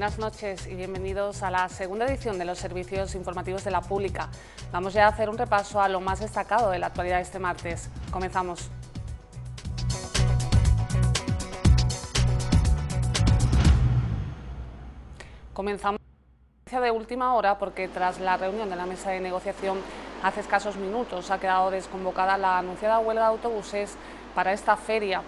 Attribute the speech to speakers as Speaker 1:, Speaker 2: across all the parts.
Speaker 1: Buenas noches y bienvenidos a la segunda edición de los servicios informativos de la Pública. Vamos ya a hacer un repaso a lo más destacado de la actualidad este martes. Comenzamos. Comenzamos de última hora porque tras la reunión de la mesa de negociación hace escasos minutos ha quedado desconvocada la anunciada huelga de autobuses para esta feria.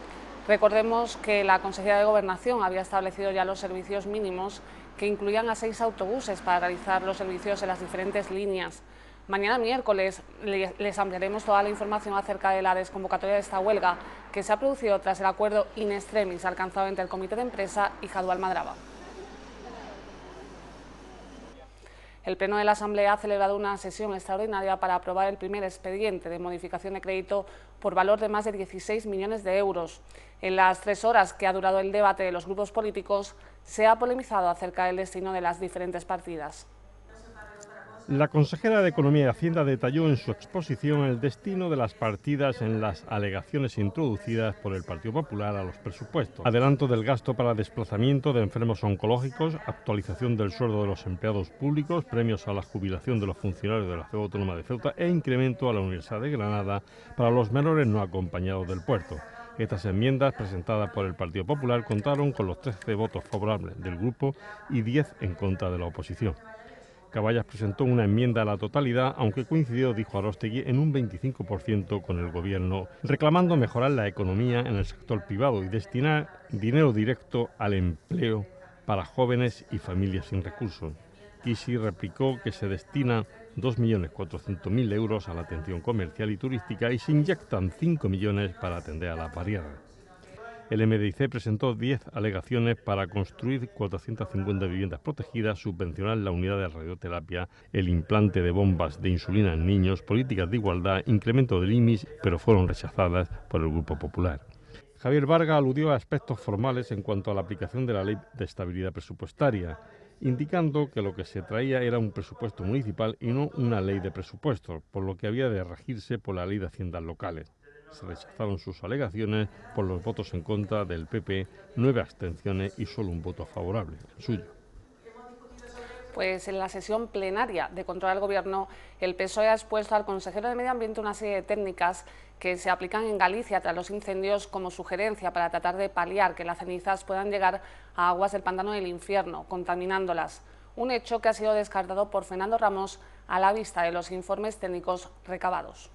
Speaker 1: Recordemos que la Consejería de Gobernación había establecido ya los servicios mínimos que incluían a seis autobuses para realizar los servicios en las diferentes líneas. Mañana miércoles les ampliaremos toda la información acerca de la desconvocatoria de esta huelga que se ha producido tras el acuerdo in extremis alcanzado entre el Comité de Empresa y Jadual Madraba. El Pleno de la Asamblea ha celebrado una sesión extraordinaria para aprobar el primer expediente de modificación de crédito por valor de más de 16 millones de euros. En las tres horas que ha durado el debate de los grupos políticos, se ha polemizado acerca del destino de las diferentes partidas.
Speaker 2: La consejera de Economía y Hacienda detalló en su exposición el destino de las partidas en las alegaciones introducidas por el Partido Popular a los presupuestos. Adelanto del gasto para desplazamiento de enfermos oncológicos, actualización del sueldo de los empleados públicos, premios a la jubilación de los funcionarios de la Ciudad Autónoma de Ceuta e incremento a la Universidad de Granada para los menores no acompañados del puerto. Estas enmiendas presentadas por el Partido Popular contaron con los 13 votos favorables del grupo y 10 en contra de la oposición. Caballas presentó una enmienda a la totalidad, aunque coincidió, dijo Arostegui, en un 25% con el Gobierno, reclamando mejorar la economía en el sector privado y destinar dinero directo al empleo para jóvenes y familias sin recursos. Kisi replicó que se destina 2.400.000 euros a la atención comercial y turística y se inyectan 5 millones para atender a la pariada. El MDIC presentó 10 alegaciones para construir 450 viviendas protegidas, subvencionar la unidad de radioterapia, el implante de bombas de insulina en niños, políticas de igualdad, incremento del IMIS, pero fueron rechazadas por el Grupo Popular. Javier Varga aludió a aspectos formales en cuanto a la aplicación de la Ley de Estabilidad Presupuestaria, indicando que lo que se traía era un presupuesto municipal y no una ley de presupuestos, por lo que había de regirse por la Ley de Haciendas Locales se rechazaron sus alegaciones por los votos en contra del PP, nueve abstenciones y solo un voto favorable, el suyo.
Speaker 1: Pues en la sesión plenaria de control al Gobierno, el PSOE ha expuesto al consejero de Medio Ambiente una serie de técnicas que se aplican en Galicia tras los incendios como sugerencia para tratar de paliar que las cenizas puedan llegar a aguas del pantano del infierno, contaminándolas. Un hecho que ha sido descartado por Fernando Ramos a la vista de los informes técnicos recabados.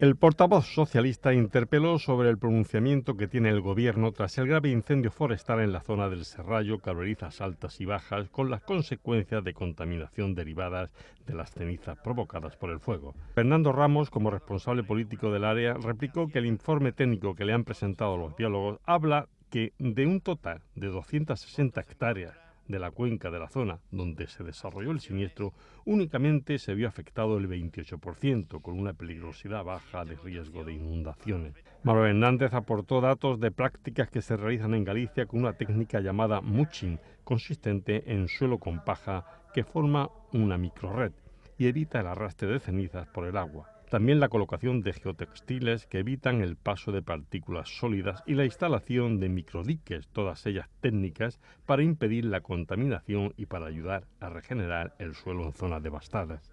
Speaker 2: El portavoz socialista interpeló sobre el pronunciamiento que tiene el gobierno tras el grave incendio forestal en la zona del Serrallo, cabrerizas altas y bajas, con las consecuencias de contaminación derivadas de las cenizas provocadas por el fuego. Fernando Ramos, como responsable político del área, replicó que el informe técnico que le han presentado los biólogos habla que de un total de 260 hectáreas de la cuenca de la zona donde se desarrolló el siniestro, únicamente se vio afectado el 28%, con una peligrosidad baja de riesgo de inundaciones. Manuel Hernández aportó datos de prácticas que se realizan en Galicia con una técnica llamada mulching, consistente en suelo con paja que forma una microred y evita el arrastre de cenizas por el agua. También la colocación de geotextiles que evitan el paso de partículas sólidas y la instalación de microdiques, todas ellas técnicas para impedir la contaminación y para ayudar a regenerar el suelo en zonas devastadas.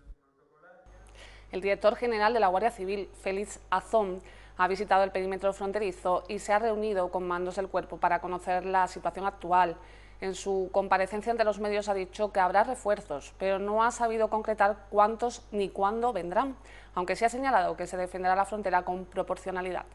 Speaker 1: El director general de la Guardia Civil, Félix Azón, ha visitado el perímetro fronterizo y se ha reunido con mandos del cuerpo para conocer la situación actual en su comparecencia ante los medios ha dicho que habrá refuerzos, pero no ha sabido concretar cuántos ni cuándo vendrán, aunque sí ha señalado que se defenderá la frontera con proporcionalidad.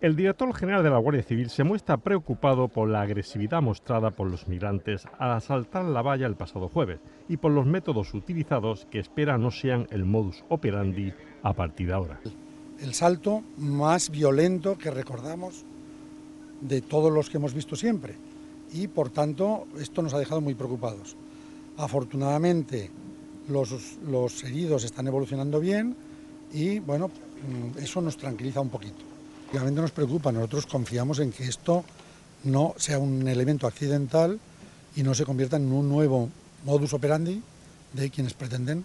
Speaker 2: El director general de la Guardia Civil se muestra preocupado por la agresividad mostrada por los migrantes al asaltar la valla el pasado jueves y por los métodos utilizados que espera no sean el modus operandi a partir de ahora.
Speaker 3: El salto más violento que recordamos de todos los que hemos visto siempre y por tanto esto nos ha dejado muy preocupados. Afortunadamente los, heridos están evolucionando bien y bueno, mm, eso nos tranquiliza un poquito. Obviamente nos preocupa, nosotros confiamos en que esto no sea un elemento accidental y no se convierta en un nuevo modus operandi de quienes pretenden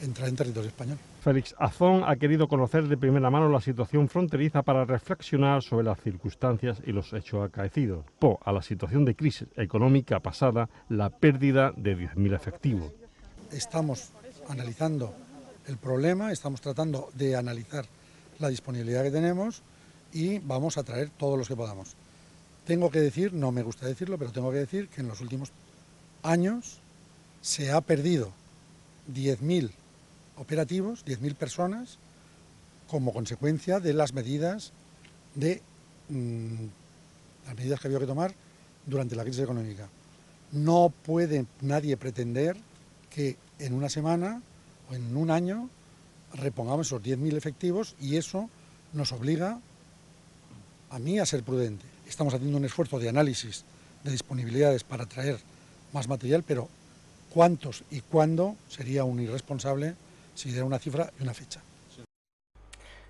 Speaker 3: entrar en territorio español.
Speaker 2: Félix Azón ha querido conocer de primera mano la situación fronteriza para reflexionar sobre las circunstancias y los hechos acaecidos. Po a la situación de crisis económica pasada, la pérdida de 10.000 efectivos.
Speaker 3: Estamos analizando el problema, estamos tratando de analizar la disponibilidad que tenemos y vamos a traer todos los que podamos. Tengo que decir, no me gusta decirlo, pero tengo que decir que en los últimos años se ha perdido 10.000 operativos, 10.000 personas, como consecuencia de las medidas de mm, las medidas que había que tomar durante la crisis económica. No puede nadie pretender que en una semana o en un año repongamos esos 10.000 efectivos y eso nos obliga a mí a ser prudente. Estamos haciendo un esfuerzo de análisis de disponibilidades para traer más material, pero cuántos y cuándo sería un irresponsable si diera una cifra y una fecha.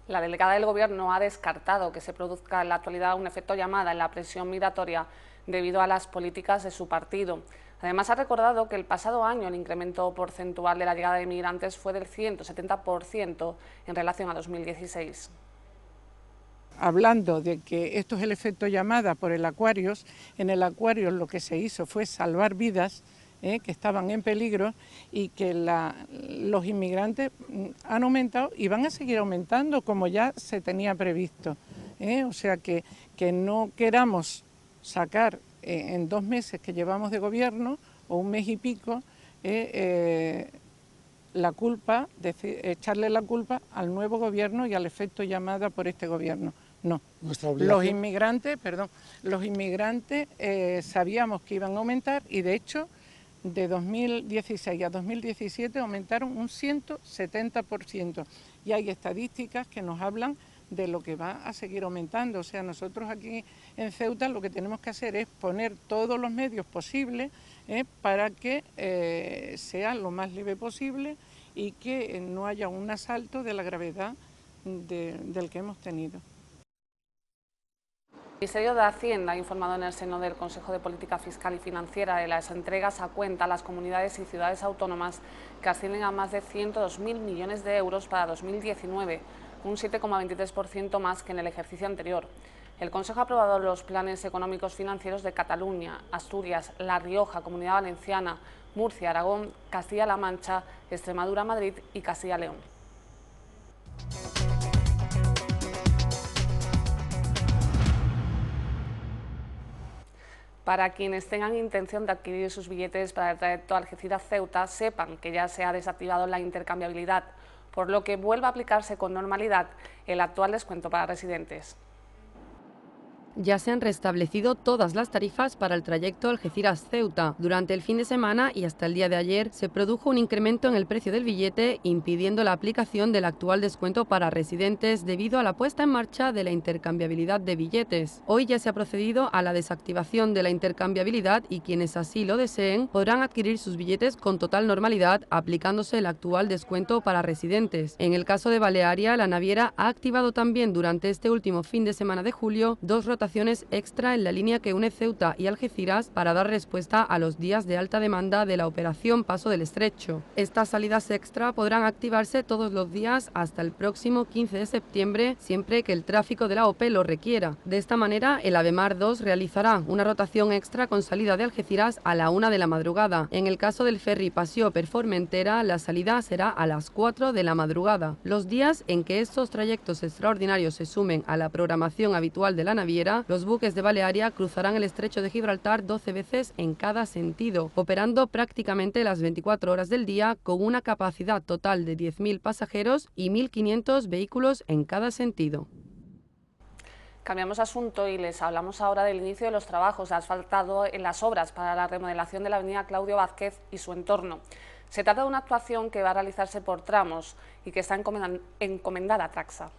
Speaker 1: La delegada del Gobierno ha descartado que se produzca en la actualidad un efecto llamada en la presión migratoria debido a las políticas de su partido. Además, ha recordado que el pasado año el incremento porcentual de la llegada de inmigrantes fue del 170% en relación a 2016
Speaker 4: hablando de que esto es el efecto llamada por el Aquarius, en el Aquarius lo que se hizo fue salvar vidas ¿eh? que estaban en peligro y que los inmigrantes mm, han aumentado y van a seguir aumentando como ya se tenía previsto. ¿eh? O sea que, que no queramos sacar eh, en dos meses que llevamos de gobierno o un mes y pico la culpa, echarle la culpa al nuevo gobierno y al efecto llamada por este gobierno. No. Los inmigrantes, perdón, los inmigrantes sabíamos que iban a aumentar y de hecho de 2016 a 2017 aumentaron un 170% y hay estadísticas que nos hablan de lo que va a seguir aumentando. O sea, nosotros aquí en Ceuta lo que tenemos que hacer es poner todos los medios posibles eh, para que eh, sea lo más libre posible y que no haya un asalto de la gravedad del que hemos tenido.
Speaker 1: El Ministerio de Hacienda ha informado en el seno del Consejo de Política Fiscal y Financiera de las entregas a cuenta a las comunidades y ciudades autónomas que ascienden a más de 102.000 millones de euros para 2019, un 7,23% más que en el ejercicio anterior. El Consejo ha aprobado los planes económicos financieros de Cataluña, Asturias, La Rioja, Comunidad Valenciana, Murcia, Aragón, Castilla-La Mancha, Extremadura, Madrid y Castilla-León. Para quienes tengan intención de adquirir sus billetes para el trayecto Algeciras-Ceuta, sepan que ya se ha desactivado la intercambiabilidad, por lo que vuelve a aplicarse con normalidad el actual descuento para residentes
Speaker 5: ya se han restablecido todas las tarifas para el trayecto Algeciras-Ceuta. Durante el fin de semana y hasta el día de ayer se produjo un incremento en el precio del billete impidiendo la aplicación del actual descuento para residentes debido a la puesta en marcha de la intercambiabilidad de billetes. Hoy ya se ha procedido a la desactivación de la intercambiabilidad y quienes así lo deseen podrán adquirir sus billetes con total normalidad aplicándose el actual descuento para residentes. En el caso de Balearia, la naviera ha activado también durante este último fin de semana de julio dos rotaciones extra en la línea que une Ceuta y Algeciras para dar respuesta a los días de alta demanda de la operación Paso del Estrecho. Estas salidas extra podrán activarse todos los días hasta el próximo 15 de septiembre, siempre que el tráfico de la OPE lo requiera. De esta manera, el Avemar 2 realizará una rotación extra con salida de Algeciras a la 1 de la madrugada. En el caso del ferry Paseo Performentera, la salida será a las 4 de la madrugada. Los días en que estos trayectos extraordinarios se sumen a la programación habitual de la naviera los buques de Balearia cruzarán el estrecho de Gibraltar 12 veces en cada sentido, operando prácticamente las 24 horas del día con una capacidad total de 10.000 pasajeros y 1.500 vehículos en cada sentido.
Speaker 1: Cambiamos asunto y les hablamos ahora del inicio de los trabajos asfaltado en las obras para la remodelación de la avenida Claudio Vázquez y su entorno. Se trata de una actuación que va a realizarse por tramos y que está encomendada a Traxa.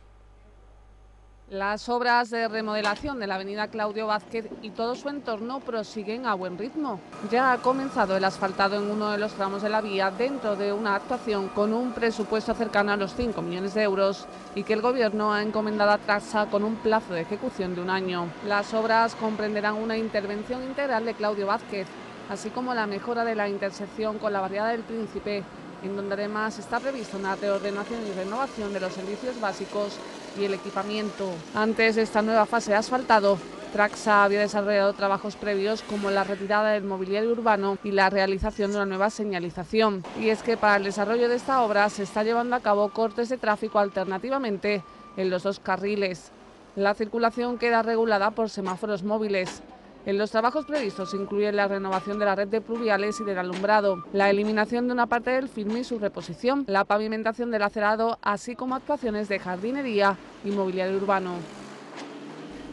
Speaker 1: Las obras de remodelación de la avenida Claudio Vázquez y todo su entorno prosiguen a buen ritmo. Ya ha comenzado el asfaltado en uno de los tramos de la vía dentro de una actuación con un presupuesto cercano a los 5 millones de euros y que el Gobierno ha encomendado a Traxa con un plazo de ejecución de un año. Las obras comprenderán una intervención integral de Claudio Vázquez, así como la mejora de la intersección con la barriada del Príncipe en donde además está prevista una reordenación y renovación de los servicios básicos y el equipamiento. Antes de esta nueva fase de asfaltado, Traxa había desarrollado trabajos previos como la retirada del mobiliario urbano y la realización de una nueva señalización. Y es que para el desarrollo de esta obra se está llevando a cabo cortes de tráfico alternativamente en los dos carriles. La circulación queda regulada por semáforos móviles. En los trabajos previstos se incluye la renovación de la red de pluviales y del alumbrado, la eliminación de una parte del firme y su reposición, la pavimentación del acerado, así como actuaciones de jardinería y mobiliario urbano.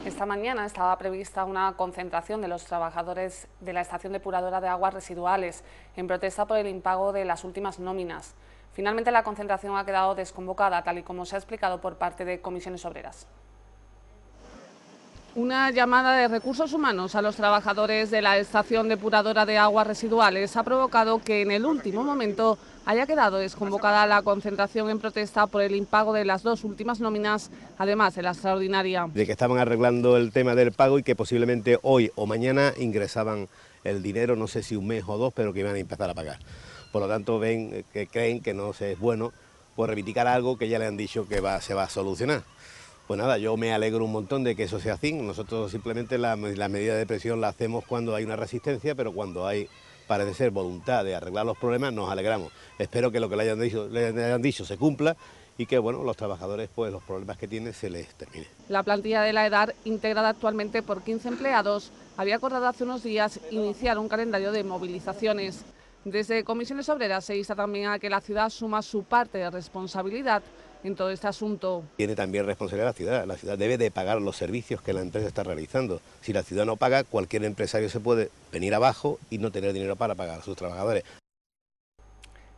Speaker 1: Esta mañana estaba prevista una concentración de los trabajadores de la estación depuradora de aguas residuales en protesta por el impago de las últimas nóminas. Finalmente la concentración ha quedado desconvocada, tal y como se ha explicado por parte de comisiones obreras. Una llamada de recursos humanos a los trabajadores de la estación depuradora de aguas residuales ha provocado que en el último momento haya quedado desconvocada la concentración en protesta por el impago de las dos últimas nóminas, además de la extraordinaria.
Speaker 6: De que estaban arreglando el tema del pago y que posiblemente hoy o mañana ingresaban el dinero, no sé si un mes o dos, pero que iban a empezar a pagar. Por lo tanto, ven eh, que creen que no es bueno por reivindicar algo que ya le han dicho que se va a solucionar. Pues nada, yo me alegro un montón de que eso sea así. Nosotros simplemente la, medida de presión la hacemos cuando hay una resistencia, pero cuando hay parece ser voluntad de arreglar los problemas, nos alegramos. Espero que lo que le hayan dicho, se cumpla y que bueno, los trabajadores pues los problemas que tienen se les termine.
Speaker 1: La plantilla de la EDAR, integrada actualmente por 15 empleados, había acordado hace unos días iniciar un calendario de movilizaciones. Desde Comisiones Obreras se insta también a que la ciudad suma su parte de responsabilidad en todo este asunto.
Speaker 6: Tiene también responsabilidad la ciudad, la ciudad debe de pagar los servicios que la empresa está realizando. Si la ciudad no paga, cualquier empresario se puede venir abajo y no tener dinero para pagar a sus trabajadores.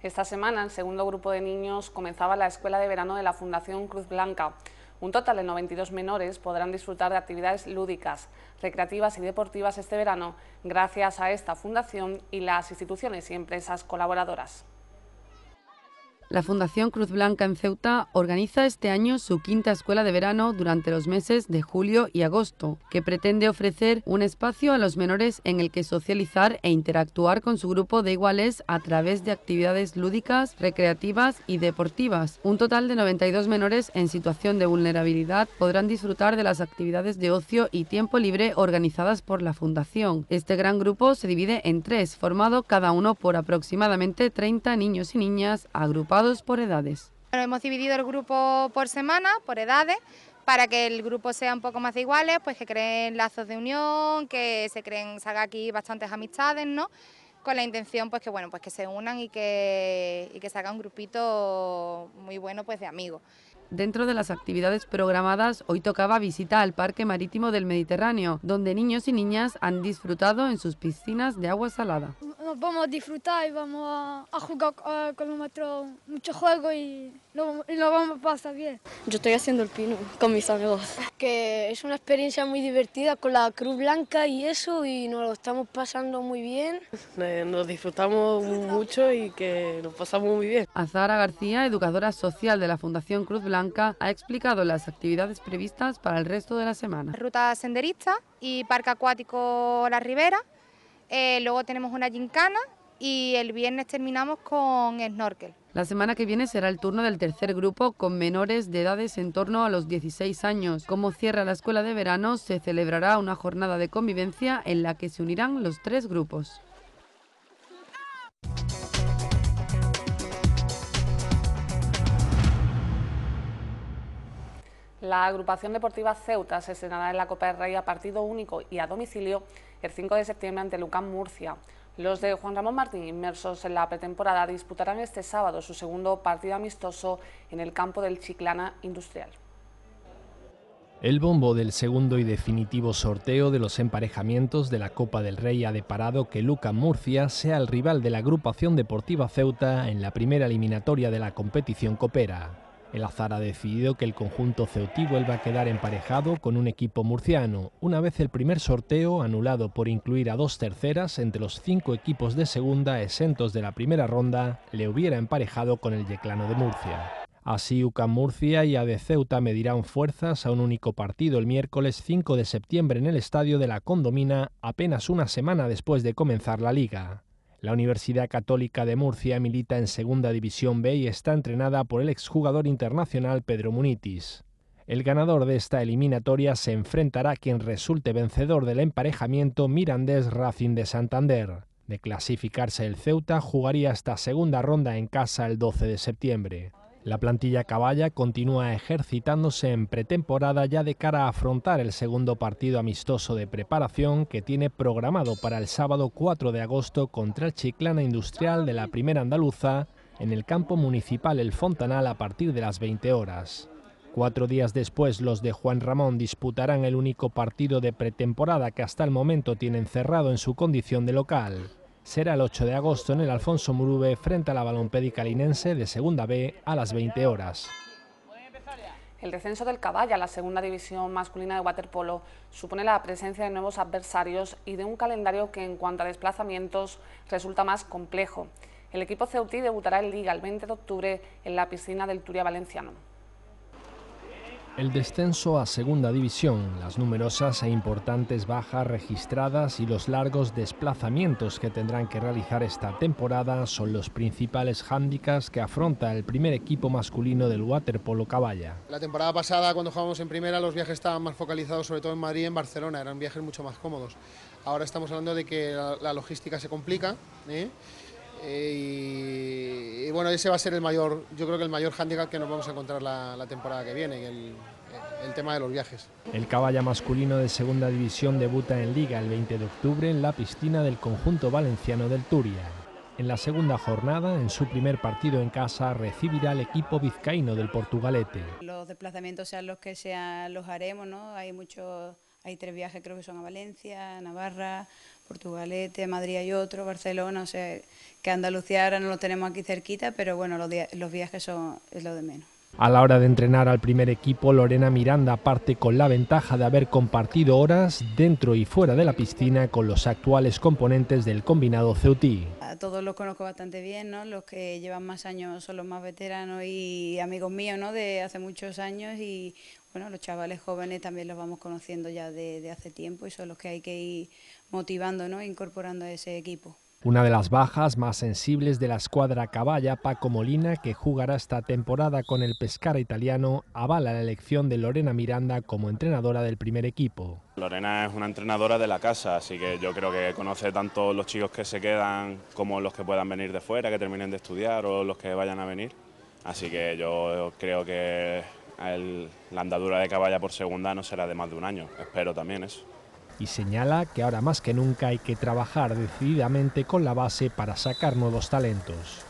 Speaker 1: Esta semana el segundo grupo de niños comenzaba la escuela de verano de la Fundación Cruz Blanca. Un total de 92 menores podrán disfrutar de actividades lúdicas, recreativas y deportivas este verano gracias a esta fundación y las instituciones y empresas colaboradoras.
Speaker 5: La Fundación Cruz Blanca en Ceuta organiza este año su quinta escuela de verano durante los meses de julio y agosto, que pretende ofrecer un espacio a los menores en el que socializar e interactuar con su grupo de iguales a través de actividades lúdicas, recreativas y deportivas. Un total de 92 menores en situación de vulnerabilidad podrán disfrutar de las actividades de ocio y tiempo libre organizadas por la Fundación. Este gran grupo se divide en tres, formado cada uno por aproximadamente 30 niños y niñas agrupados por edades.
Speaker 7: hemos dividido el grupo por semana, por edades, para que el grupo sea un poco más de iguales, pues que creen lazos de unión, que se creen, salga aquí bastantes amistades, ¿no? Con la intención, pues que bueno, pues que se unan y que, y que salga un grupito muy bueno, pues de amigos.
Speaker 5: Dentro de las actividades programadas, hoy tocaba visita al Parque Marítimo del Mediterráneo, donde niños y niñas han disfrutado en sus piscinas de agua salada
Speaker 8: vamos a disfrutar y vamos a, jugar uh, con nuestro mucho juego y lo, y lo vamos a pasar bien.
Speaker 9: Yo estoy haciendo el pino con mis amigos.
Speaker 10: Que es una experiencia muy divertida con la Cruz Blanca y eso y nos lo estamos pasando muy bien.
Speaker 9: Nos disfrutamos mucho y que nos pasamos muy bien.
Speaker 5: Azara García, educadora social de la Fundación Cruz Blanca, ha explicado las actividades previstas para el resto de la semana.
Speaker 7: Ruta senderista y parque acuático La Ribera eh, luego tenemos una gincana y el viernes terminamos con snorkel.
Speaker 5: La semana que viene será el turno del tercer grupo con menores de edades en torno a los 16 años. Como cierra la escuela de verano, se celebrará una jornada de convivencia en la que se unirán los tres grupos.
Speaker 1: La agrupación deportiva Ceuta se estrenará en la Copa del Rey a partido único y a domicilio el 5 de septiembre ante Lucán Murcia. Los de Juan Ramón Martín, inmersos en la pretemporada, disputarán este sábado su segundo partido amistoso en el campo del Chiclana Industrial.
Speaker 11: El bombo del segundo y definitivo sorteo de los emparejamientos de la Copa del Rey ha deparado que Lucán Murcia sea el rival de la agrupación deportiva Ceuta en la primera eliminatoria de la competición copera. El azar ha decidido que el conjunto ceutí vuelva a quedar emparejado con un equipo murciano, una vez el primer sorteo, anulado por incluir a dos terceras entre los cinco equipos de segunda exentos de la primera ronda, le hubiera emparejado con el Yeclano de Murcia. Así UCAM Murcia y AD Ceuta medirán fuerzas a un único partido el miércoles 5 de septiembre en el estadio de la Condomina, apenas una semana después de comenzar la liga. La Universidad Católica de Murcia milita en Segunda División B y está entrenada por el exjugador internacional Pedro Munitis. El ganador de esta eliminatoria se enfrentará a quien resulte vencedor del emparejamiento Mirandés Racing de Santander. De clasificarse el Ceuta, jugaría esta segunda ronda en casa el 12 de septiembre. La plantilla caballa continúa ejercitándose en pretemporada ya de cara a afrontar el segundo partido amistoso de preparación que tiene programado para el sábado 4 de agosto contra el Chiclana Industrial de la Primera Andaluza en el campo municipal El Fontanal a partir de las 20 horas. Cuatro días después, los de Juan Ramón disputarán el único partido de pretemporada que hasta el momento tienen cerrado en su condición de local será el 8 de agosto en el Alfonso Murube frente a la Balompédica Linense de Segunda B a las 20 horas.
Speaker 1: El descenso del Caballa a la segunda división masculina de waterpolo supone la presencia de nuevos adversarios y de un calendario que en cuanto a desplazamientos resulta más complejo. El equipo Ceutí debutará en Liga el 20 de octubre en la piscina del Turia Valenciano.
Speaker 11: El descenso a Segunda División, las numerosas e importantes bajas registradas y los largos desplazamientos que tendrán que realizar esta temporada son los principales hándicaps que afronta el primer equipo masculino del waterpolo Caballa.
Speaker 12: La temporada pasada, cuando jugábamos en primera, los viajes estaban más focalizados sobre todo en Madrid y en Barcelona, eran viajes mucho más cómodos. Ahora estamos hablando de que la, logística se complica. ¿eh? Eh, y, bueno, ese va a ser el mayor, yo creo que el mayor hándicap que nos vamos a encontrar la, temporada que viene, el, el, tema de los viajes.
Speaker 11: El caballa masculino de segunda división debuta en Liga el 20 de octubre en la piscina del conjunto valenciano del Turia. En la segunda jornada, en su primer partido en casa, recibirá el equipo vizcaíno del Portugalete.
Speaker 13: Los desplazamientos sean los que sean, los haremos, ¿no? Hay muchos, hay tres viajes creo que son a Valencia, Navarra, Portugalete, Madrid hay otro, Barcelona, o sea, que Andalucía ahora no lo tenemos aquí cerquita, pero bueno, los, viajes son es lo de menos.
Speaker 11: A la hora de entrenar al primer equipo, Lorena Miranda parte con la ventaja de haber compartido horas dentro y fuera de la piscina con los actuales componentes del combinado Ceutí.
Speaker 13: A todos los conozco bastante bien, ¿no? los que llevan más años son los más veteranos y amigos míos ¿no? de hace muchos años y bueno, los chavales jóvenes también los vamos conociendo ya de, de hace tiempo y son los que hay que ir motivando, ¿no? incorporando a ese equipo.
Speaker 11: Una de las bajas más sensibles de la escuadra caballa, Paco Molina, que jugará esta temporada con el Pescara italiano, avala la elección de Lorena Miranda como entrenadora del primer equipo.
Speaker 14: Lorena es una entrenadora de la casa, así que yo creo que conoce tanto los chicos que se quedan como los que puedan venir de fuera, que terminen de estudiar o los que vayan a venir. Así que yo creo que la andadura de caballa por segunda no será de más de un año, espero también eso
Speaker 11: y señala que ahora más que nunca hay que trabajar decididamente con la base para sacar nuevos talentos.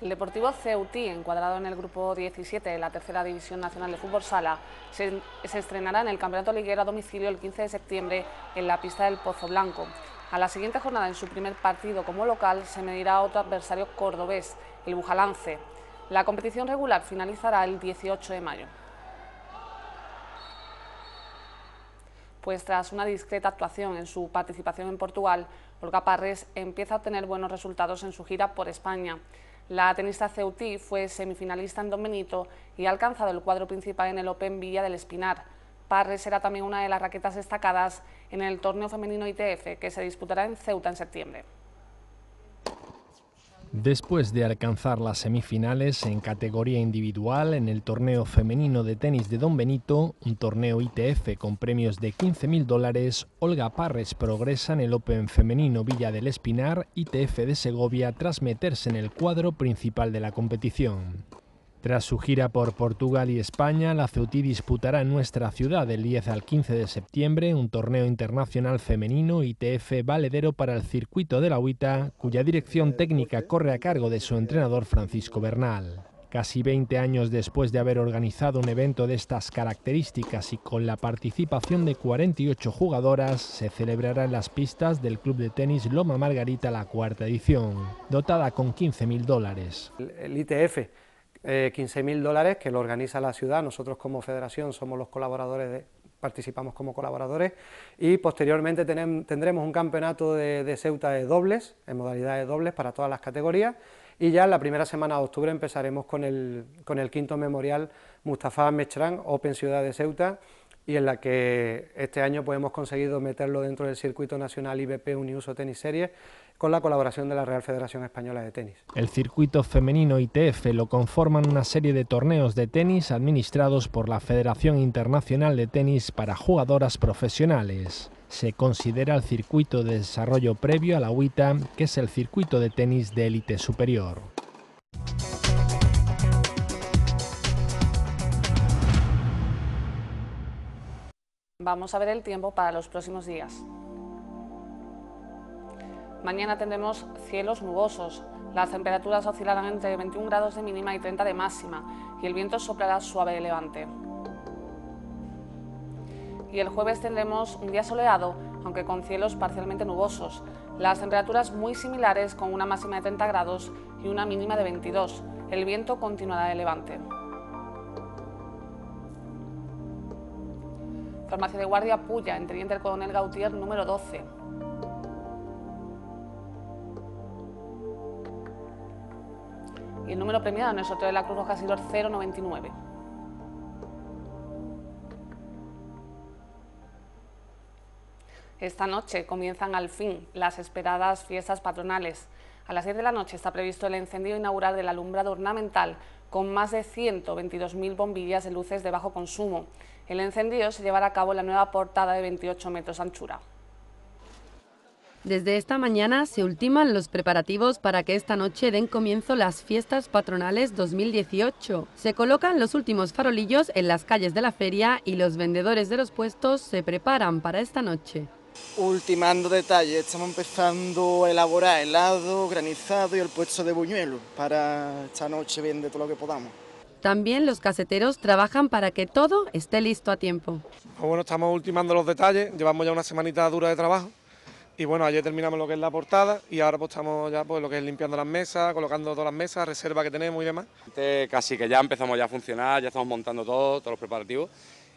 Speaker 1: El Deportivo Ceutí, encuadrado en el grupo 17 de la Tercera División Nacional de Fútbol Sala, se, estrenará en el Campeonato Liguero a domicilio el 15 de septiembre en la pista del Pozo Blanco. A la siguiente jornada, en su primer partido como local, se medirá a otro adversario cordobés, el Bujalance. La competición regular finalizará el 18 de mayo. pues tras una discreta actuación en su participación en Portugal, Olga Parres empieza a obtener buenos resultados en su gira por España. La tenista Ceutí fue semifinalista en Don Benito y ha alcanzado el cuadro principal en el Open Villa del Espinar. Parres será también una de las raquetas destacadas en el torneo femenino ITF que se disputará en Ceuta en septiembre.
Speaker 11: Después de alcanzar las semifinales en categoría individual en el torneo femenino de tenis de Don Benito, un torneo ITF con premios de 15.000 dólares, Olga Parres progresa en el Open femenino Villa del Espinar ITF de Segovia tras meterse en el cuadro principal de la competición. Tras su gira por Portugal y España, la Ceutí disputará en nuestra ciudad del 10 al 15 de septiembre un torneo internacional femenino ITF valedero para el circuito de la UITA, cuya dirección técnica corre a cargo de su entrenador Francisco Bernal. Casi 20 años después de haber organizado un evento de estas características y con la participación de 48 jugadoras, se celebrará en las pistas del Club de Tenis Loma Margarita la cuarta edición, dotada con 15.000 dólares.
Speaker 15: El ITF eh, 15.000 dólares que lo organiza la ciudad, nosotros como federación somos los colaboradores, participamos como colaboradores y posteriormente tendremos un campeonato de, Ceuta de dobles, en modalidades dobles para todas las categorías y ya en la primera semana de octubre empezaremos con el, quinto memorial Mustafa Mechran, Open Ciudad de Ceuta, y en la que este año pues, hemos conseguido meterlo dentro del circuito nacional IBP Uniuso Tenis Series con la colaboración de la Real Federación Española de Tenis.
Speaker 11: El circuito femenino ITF lo conforman una serie de torneos de tenis administrados por la Federación Internacional de Tenis para jugadoras profesionales. Se considera el circuito de desarrollo previo a la UITA, que es el circuito de tenis de élite superior.
Speaker 1: Vamos a ver el tiempo para los próximos días. Mañana tendremos cielos nubosos. Las temperaturas oscilarán entre 21 grados de mínima y 30 de máxima y el viento soplará suave de levante. Y el jueves tendremos un día soleado, aunque con cielos parcialmente nubosos. Las temperaturas muy similares con una máxima de 30 grados y una mínima de 22. El viento continuará de levante. Farmacia de Guardia Puya, en Teniente el Coronel Gautier, número 12. Y el número premiado en el sorteo de la Cruz Roja Silor 099. Esta noche comienzan al fin las esperadas fiestas patronales. A las 10 de la noche está previsto el encendido inaugural del alumbrado ornamental con más de 122.000 bombillas de luces de bajo consumo. El encendido se llevará a cabo en la nueva portada de 28 metros de anchura.
Speaker 5: Desde esta mañana se ultiman los preparativos para que esta noche den comienzo las fiestas patronales 2018. Se colocan los últimos farolillos en las calles de la feria y los vendedores de los puestos se preparan para esta noche.
Speaker 16: Ultimando detalles, estamos empezando a elaborar helado, granizado y el puesto de buñuelo para esta noche vender todo lo que podamos.
Speaker 5: También los caseteros trabajan para que todo esté listo a tiempo.
Speaker 17: Pues bueno, estamos ultimando los detalles, llevamos ya una semanita dura de trabajo y bueno, ayer terminamos lo que es la portada y ahora pues estamos ya pues lo que es limpiando las mesas, colocando todas las mesas, reserva que tenemos y demás.
Speaker 18: Casi que ya empezamos ya a funcionar, ya estamos montando todo, todos los preparativos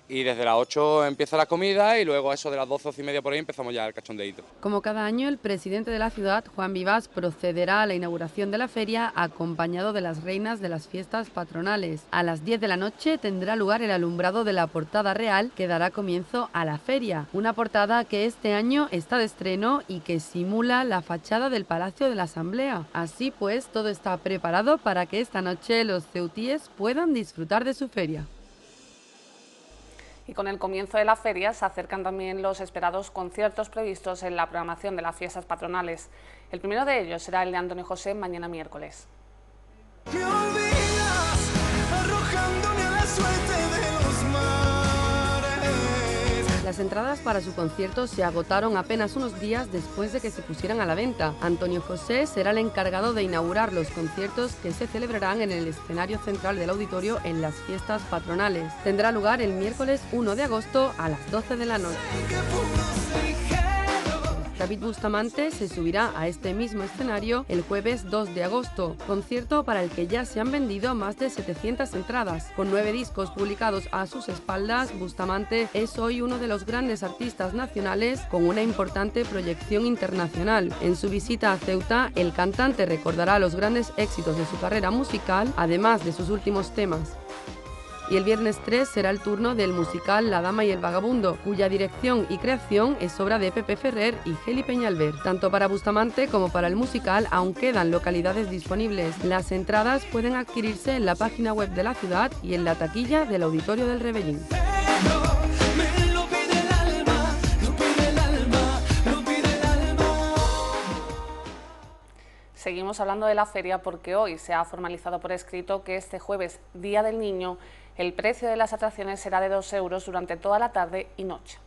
Speaker 18: y desde las 8 empieza la comida y luego a eso de las 12 o y media por ahí empezamos ya el cachondeito.
Speaker 5: Como cada año, el presidente de la ciudad, Juan Vivas, procederá a la inauguración de la feria acompañado de las reinas de las fiestas patronales. A las 10 de la noche tendrá lugar el alumbrado de la portada real que dará comienzo a la feria, una portada que este año está de estreno y que simula la fachada del Palacio de la Asamblea. Así pues, todo está preparado para que esta noche los ceutíes puedan disfrutar de su feria.
Speaker 1: Y con el comienzo de la feria se acercan también los esperados conciertos previstos en la programación de las fiestas patronales. El primero de ellos será el de Antonio José mañana miércoles.
Speaker 5: Las entradas para su concierto se agotaron apenas unos días después de que se pusieran a la venta. Antonio José será el encargado de inaugurar los conciertos que se celebrarán en el escenario central del auditorio en las fiestas patronales. Tendrá lugar el miércoles 1 de agosto a las 12 de la noche. David Bustamante se subirá a este mismo escenario el jueves 2 de agosto, concierto para el que ya se han vendido más de 700 entradas. Con nueve discos publicados a sus espaldas, Bustamante es hoy uno de los grandes artistas nacionales con una importante proyección internacional. En su visita a Ceuta, el cantante recordará los grandes éxitos de su carrera musical, además de sus últimos temas y el viernes 3 será el turno del musical La Dama y el Vagabundo, cuya dirección y creación es obra de Pepe Ferrer y Geli Peñalver. Tanto para Bustamante como para el musical aún quedan localidades disponibles. Las entradas pueden adquirirse en la página web de la ciudad y en la taquilla del Auditorio del Rebellín.
Speaker 1: Seguimos hablando de la feria porque hoy se ha formalizado por escrito que este jueves, Día del Niño, el precio de las atracciones será de 2 euros durante toda la tarde y noche.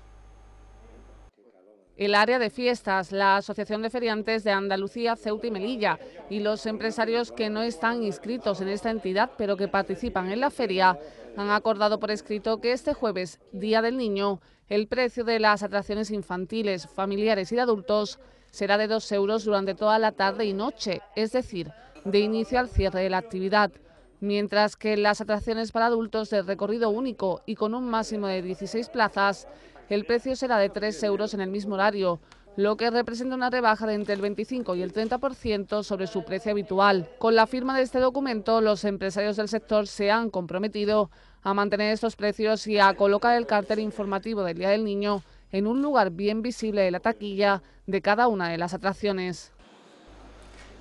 Speaker 1: El área de fiestas, la Asociación de Feriantes de Andalucía, Ceuta y Melilla y los empresarios que no están inscritos en esta entidad pero que participan en la feria han acordado por escrito que este jueves, Día del Niño, el precio de las atracciones infantiles, familiares y de adultos será de 2 euros durante toda la tarde y noche, es decir, de inicio al cierre de la actividad mientras que las atracciones para adultos de recorrido único y con un máximo de 16 plazas, el precio será de 3 euros en el mismo horario, lo que representa una rebaja de entre el 25 y el 30% sobre su precio habitual. Con la firma de este documento, los empresarios del sector se han comprometido a mantener estos precios y a colocar el cartel informativo del Día del Niño en un lugar bien visible de la taquilla de cada una de las atracciones.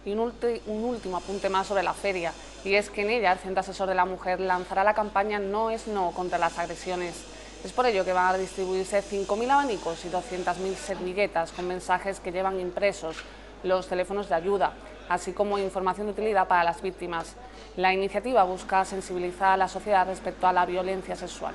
Speaker 1: Y un, último apunte más sobre la feria, y es que en ella el Centro Asesor de la Mujer lanzará la campaña No es No contra las agresiones. Es por ello que van a distribuirse 5.000 abanicos y 200.000 servilletas con mensajes que llevan impresos los teléfonos de ayuda, así como información de utilidad para las víctimas. La iniciativa busca sensibilizar a la sociedad respecto a la violencia sexual.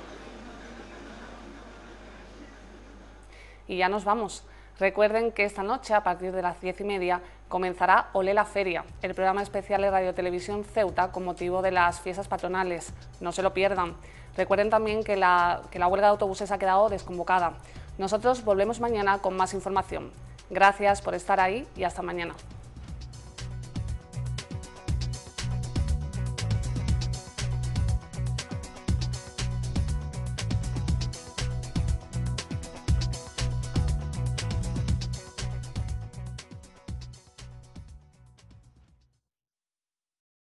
Speaker 1: Y ya nos vamos. Recuerden que esta noche, a partir de las diez y media, comenzará Olé la Feria, el programa especial de Radio Televisión Ceuta con motivo de las fiestas patronales. No se lo pierdan. Recuerden también que la, que la huelga de autobuses ha quedado desconvocada. Nosotros volvemos mañana con más información. Gracias por estar ahí y hasta mañana.